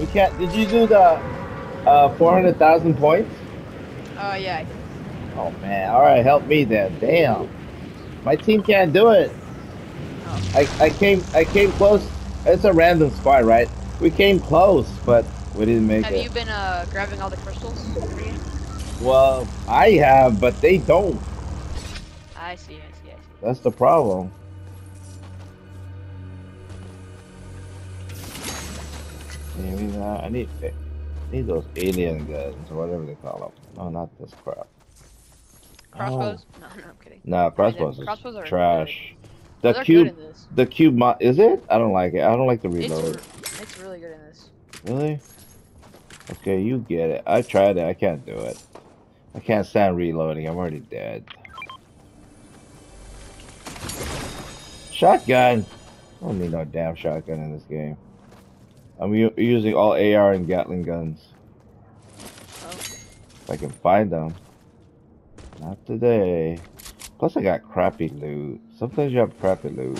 We can't. Did you do the uh, 400,000 points? Oh yeah. Oh man. All right, help me then. Damn. My team can't do it. Oh. I, I came I came close. It's a random spot, right? We came close, but we didn't make Have it. Have you been uh grabbing all the crystals? Well, I have, but they don't. I see. I see. I see. That's the problem. Maybe not. I need I need those alien guns or whatever they call them. No, not this crap. Crossbows? Oh. No, no, I'm kidding. Nah, crossbows is crossbows are trash. Oh, The cube, good in this. the cube mod, is it? I don't like it. I don't like the reload. r- it's really good in this. Really? Okay, you get it. I tried it. I can't do it. I can't stand reloading. I'm already dead. Shotgun. I don't need no damn shotgun in this game. I'm using all AR and Gatling guns. Oh. If I can find them. Not today. Plus, I got crappy loot. Sometimes you have crappy loot.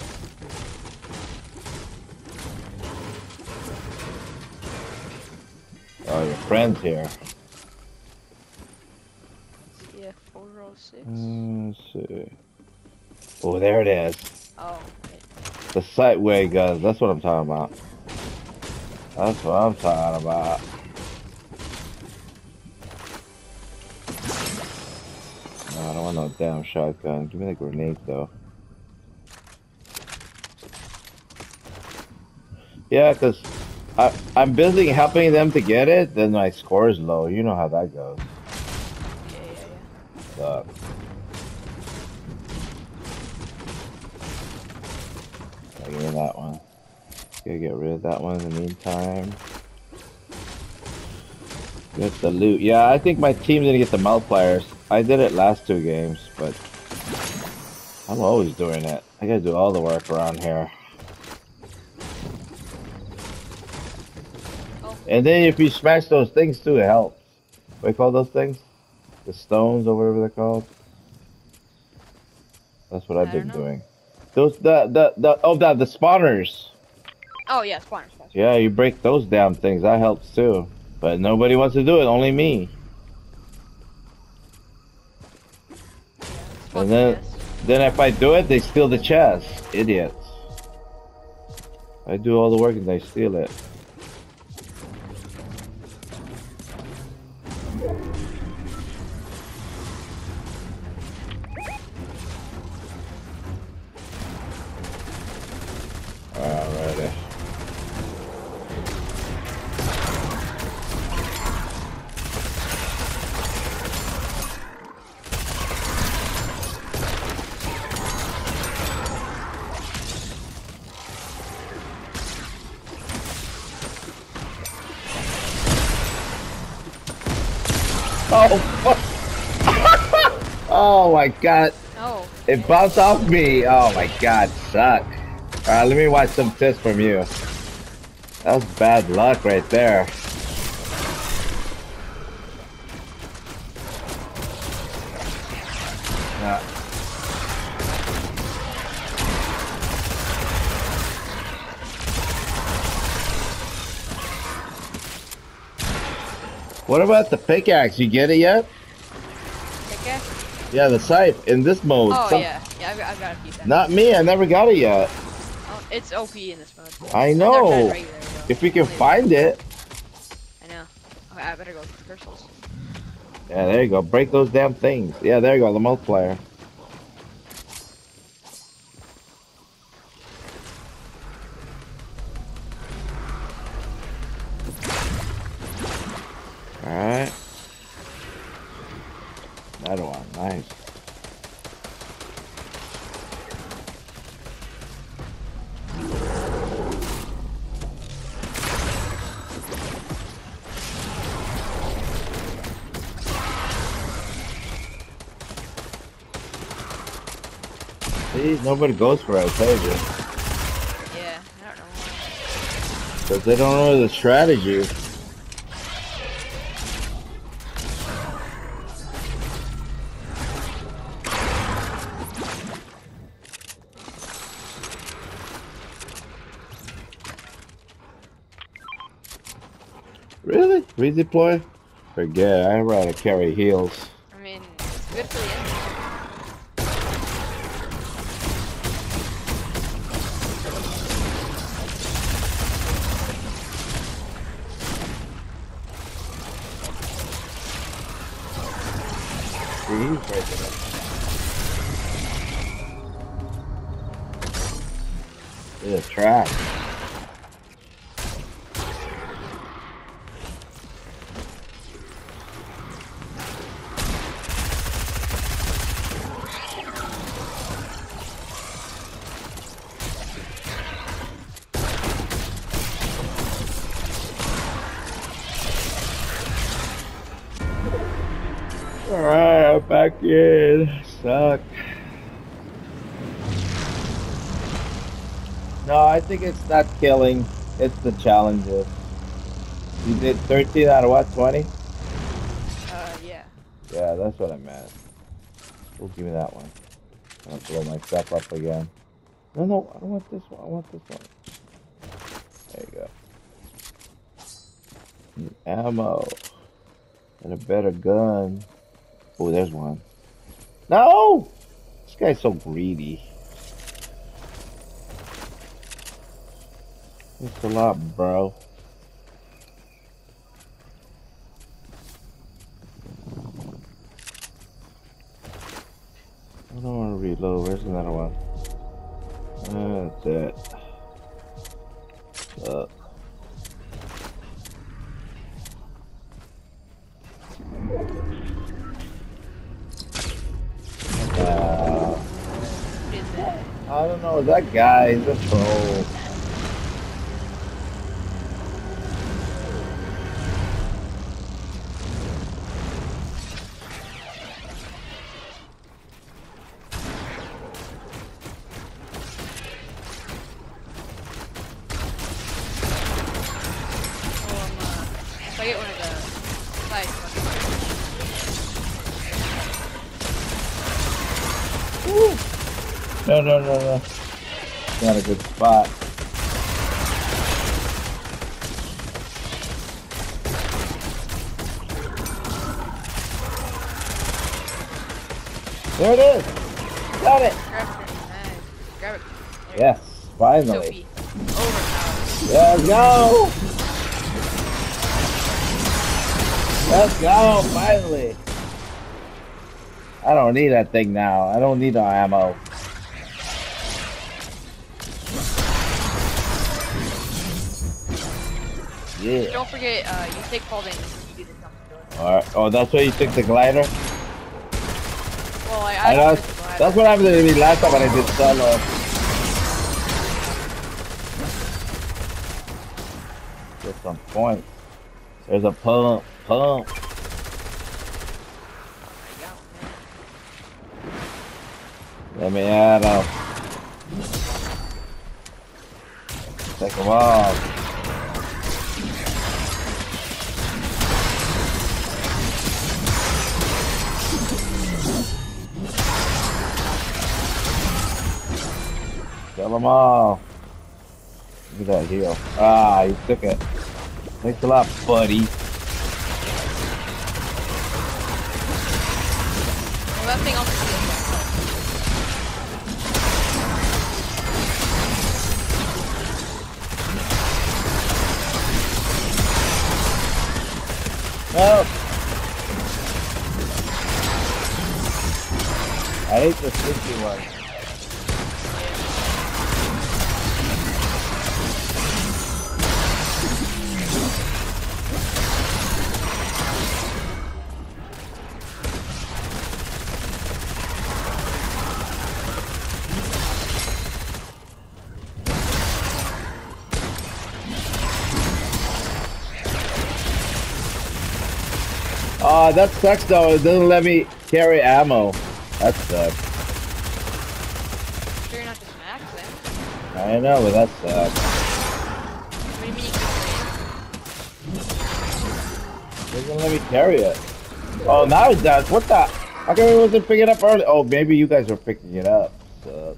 Oh, your friend's here. Yeah, 406. Mm, Let's see. Oh, there it is. Oh, wait. The Sideways guns. That's what I'm talking about. That's what I'm talking about. No, I don't want no damn shotgun. Give me the grenade though. Yeah, cause I I'm busy helping them to get it. Then my score is low. You know how that goes. Yeah, yeah, yeah, Gotta get rid of that one in the meantime. Get the loot. Yeah, I think my team didn't get the multipliers. I did it last two games, but I'm always doing it. I gotta do all the work around here. Oh. And then if you smash those things too, it helps. What do you call those things? The stones or whatever they're called. That's what I've I been doing. Those the the the oh the the spawners. Oh, yeah, spawners. spawners. Yeah, you break those damn things. That helps too. But nobody wants to do it. Only me. Spawners, And then-. Then if I do it, they steal the chest. Idiots. I do all the work and they steal it. Oh my god. Oh, It bounced off me. Oh my god, suck. Alright, let me watch some tips from you. That was bad luck right there. Yeah. What about the pickaxe? You get it yet? Yeah, the scythe in this mode. Oh, Some- yeah. Yeah, I've, got- I've got a few times. Not me, I never got it yet. Oh, it's OP in this mode. I I've never tried know. regular. If we can find it. I know. Okay, I better go for crystals. Yeah, there you go. Break those damn things. Yeah, there you go. The multiplier. Nice. See, nobody goes for it, I told. Yeah, I don't know why. Because they don't know the strategy. Really? Redeploy? Forget. I'd rather carry heals. I mean, it's good for the Alright, I'm back in. Suck. No, I think it's not killing. It's the challenges. You did 13 out of what, 20? Uh, yeah. Yeah, that's what I meant. We'll give me that one. I'll blow myself up again. No, no, I don't want this one. I want this one. There you go. Need ammo. And a better gun. Oh, there's one. No! This guy's so greedy. Thanks a lot, bro. Of the side fucking- No, no, no, no. Not a good spot. There it is. Got it. Grab it. Nice. Grab it. There. Yes, finally. Let's go. Let's go, finally. I don't need that thing now. I don't need the ammo. Yeah. Don't forget, uh, you take fall damage you do the jump. Alright. Oh, that's why you took the glider? Well, I, I I know. glider. That's what happened to me last time when I did solo. Get some points. There's a pump. Pump. I got one, man. Let me add them. Take them off. Kill them all. Look at that heal. Ah, he took it. Thanks a lot, buddy. Well, that thing. I hate the sticky one. That sucks though. It doesn't let me carry ammo. That sucks. Sure not just max? I know, but that sucks. What do you mean you It doesn't let me carry it. Oh, now it does. What the? How come it wasn't picking it up early? Oh, maybe you guys were picking it up. So.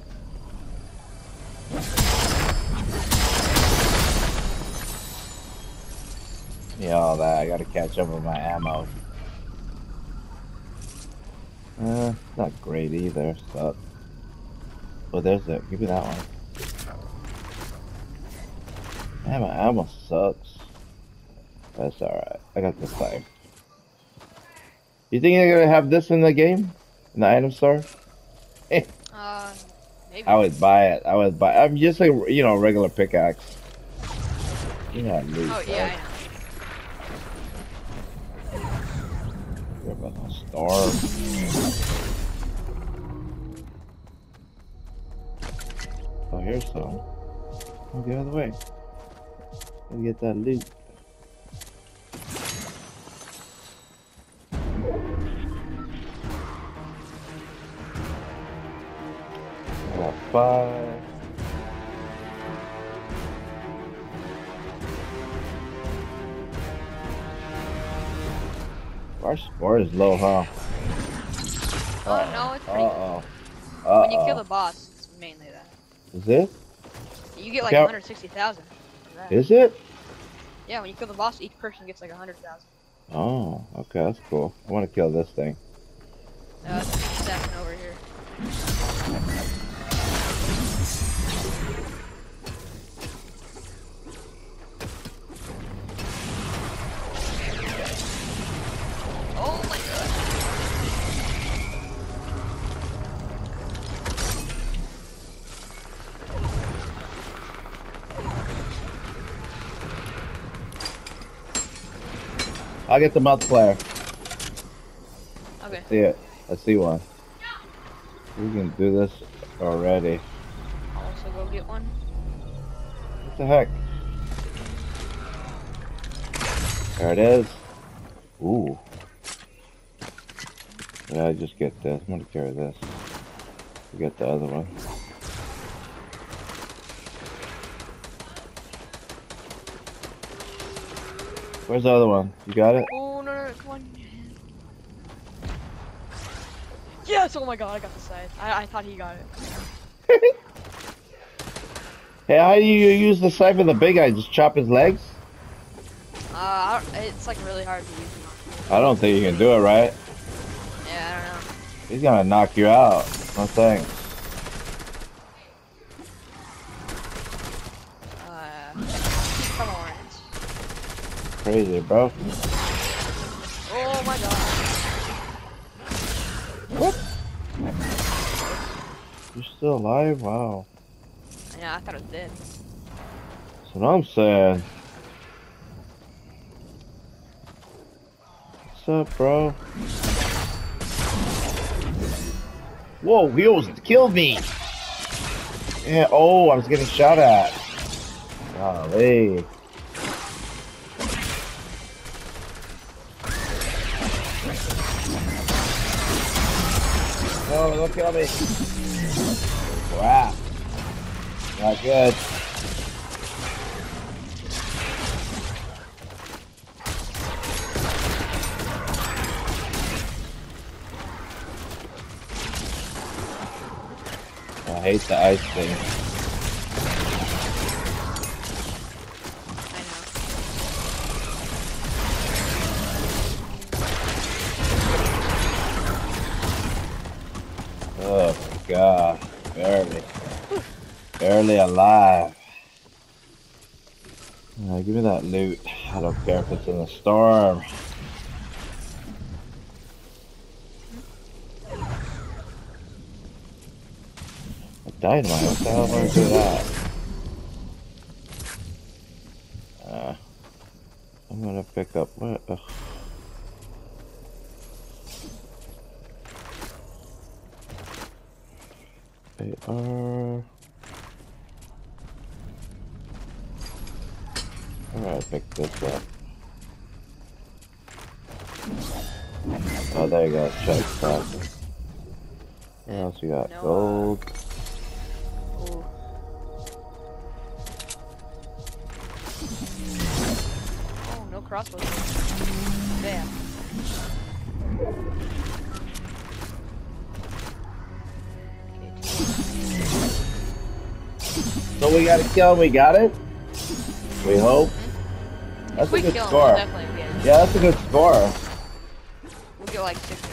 Yeah, all that. I gotta catch up with my ammo. Uh, not great either. but... Oh, there's it. Give me that one. Man, my ammo sucks. That's alright. I got this time. You think you're gonna have this in the game? In the item store? Uh, maybe. I would buy it. I would buy. I'm just a you know regular pickaxe. Yeah, loot. Oh yeah, I About to starve. Oh, here's some. Oh, get out of the way. Gotta get that loot. Five. Our score is low, huh? Oh no, it's pretty. Uh oh. Uh When you kill the oh. boss, it's mainly that. Is it? You get like Yeah. 160,000. Is it? Yeah, when you kill the boss, each person gets like 100,000. Oh, okay, that's cool. I want to kill this thing. Uh, over here. I'll get the multiplier. Okay. See it. I see one. We can do this already. I'll also go get one. What the heck? There it is. Ooh. Yeah, I just get this. I'm gonna carry this. We get the other one. Where's the other one? You got it? Oh no, no, no, come on. Yes! Oh my god, I got the side. I, I thought he got it. Hey, how do you use the scythe of the big guy? Just chop his legs? Uh, I it's like really hard to use. him. I don't think you can do it right. Yeah, I don't know. He's gonna knock you out. No thanks. Crazy, bro. Oh my god. What? You're still alive? Wow. Yeah, I thought it was dead. That's what I'm saying. What's up, bro? Whoa, he almost killed me! Yeah, oh, I was getting shot at. Golly. No, don't kill me. Crap. Not good. Oh, I hate the ice thing. Barely alive. Uh, give me that loot. I don't care if it's in a storm. A dynamite? What the hell am I do that? Uh, I'm gonna pick up what? Ugh. They are. Alright, pick this up. Oh, there you go. Check that. What else you got? No, uh, Gold. Ooh. Oh, no crossbows. Damn. So we gotta kill him. We got it. We hope. That's if we a good kill score. him, we'll definitely get Yeah, that's a good score. We'll get like 600,000.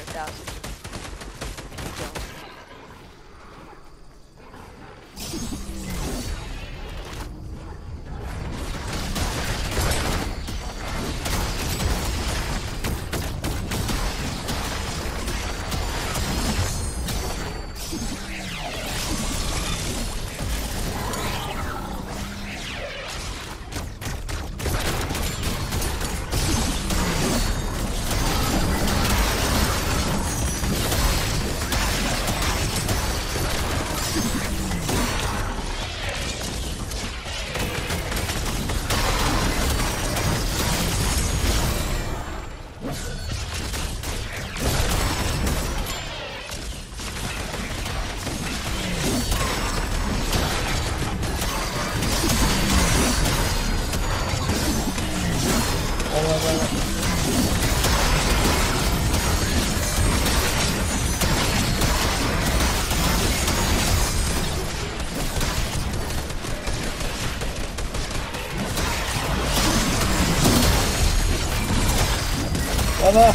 Anna!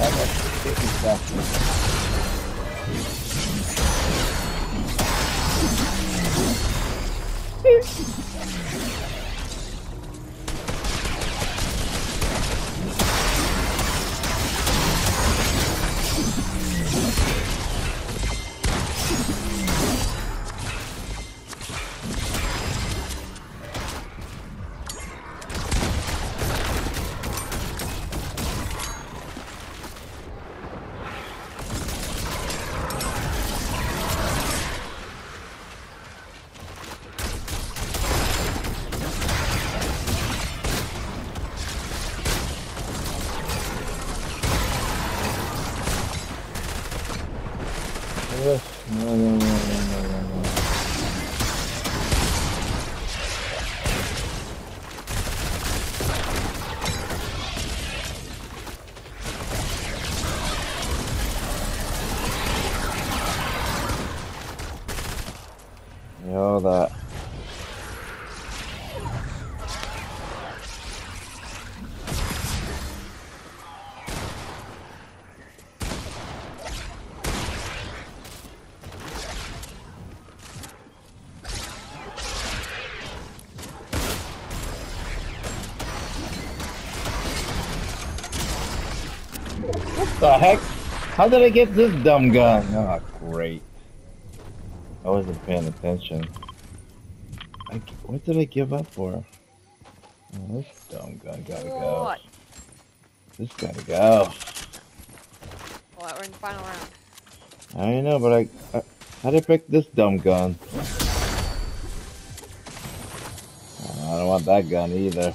Anna, Yo, that. What the heck? How did I get this dumb gun? Oh, great. I wasn't paying attention. I, what did I give up for? Oh, this dumb gun gotta go. What? This gotta go. Well, we're in the final round. I know, but I, I how did I pick this dumb gun? I don't want that gun either.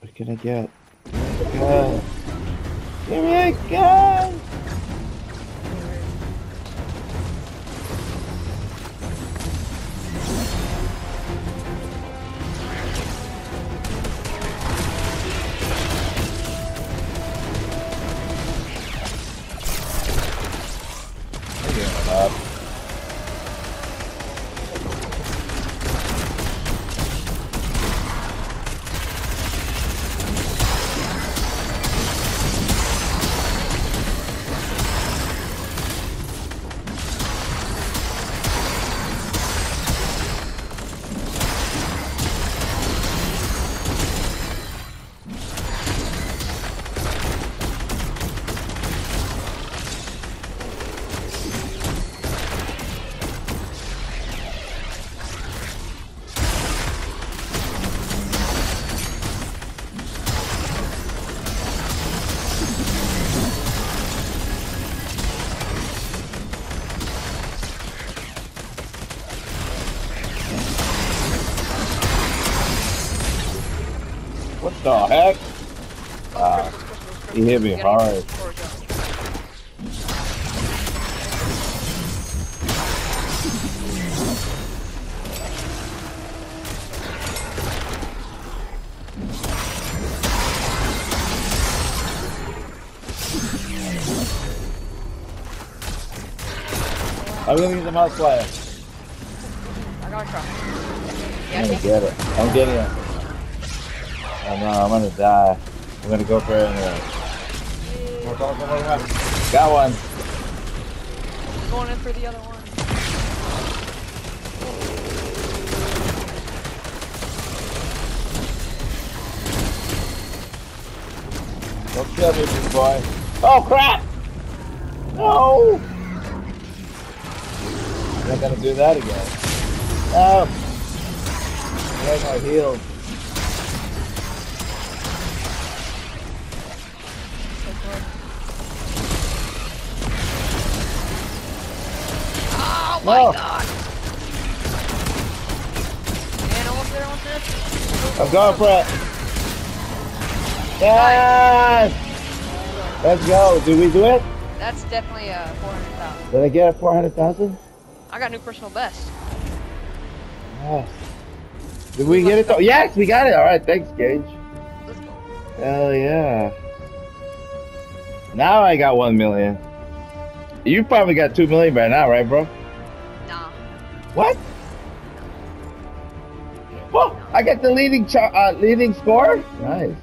What can I get? Gun. Give me a gun! What the heck? Ah, he hit me gotta hard. I'm gonna get the multiplier. I got a truck. Yeah, I'm gonna get it. I'm getting it. Oh no, I'm gonna die. I'm gonna go for it anyway. Got one. Going in for the other one. Don't kill me, big boy. Oh crap! No! I'm not gonna do that again. No! I got no heals. My No. god! Man, almost there, almost there. I'm going for it. Yes! Let's go. Did we do it? That's definitely uh, a 400,000. Did I get a 400,000? I got new personal best. Yes. Did we get it though? Yes, we got it. All right, thanks, Gage. Let's go. Hell yeah. Now I got 1 million. You probably got 2 million by now, right, bro? What? Oh, I got the leading char- uh, leading score? Nice.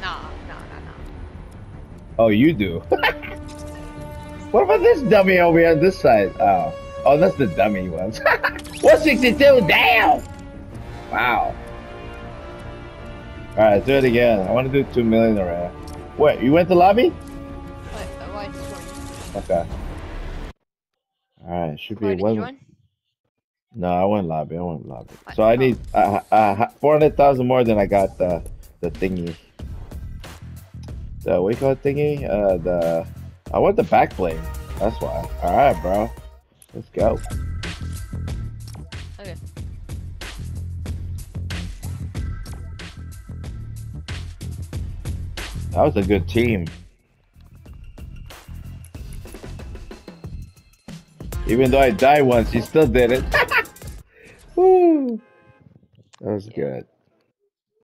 Nah, nah, nah, nah. Oh, you do. what about this dummy over here on this side? Oh. Oh, that's the dummy ones. 162 down! Wow. Alright, do it again. I want to do 2 million already. Wait, you went to lobby? Wait, uh, why did you Okay. Alright, should be Why one. No, I went lobby. I went lobby. What? So I need uh, uh, 400,000 more than I got the the thingy. The what do you call it thingy? Uh, the I want the back blade. That's why. All right, bro. Let's go. Okay. That was a good team. Even though I died once, you still did it. Woo. That was good.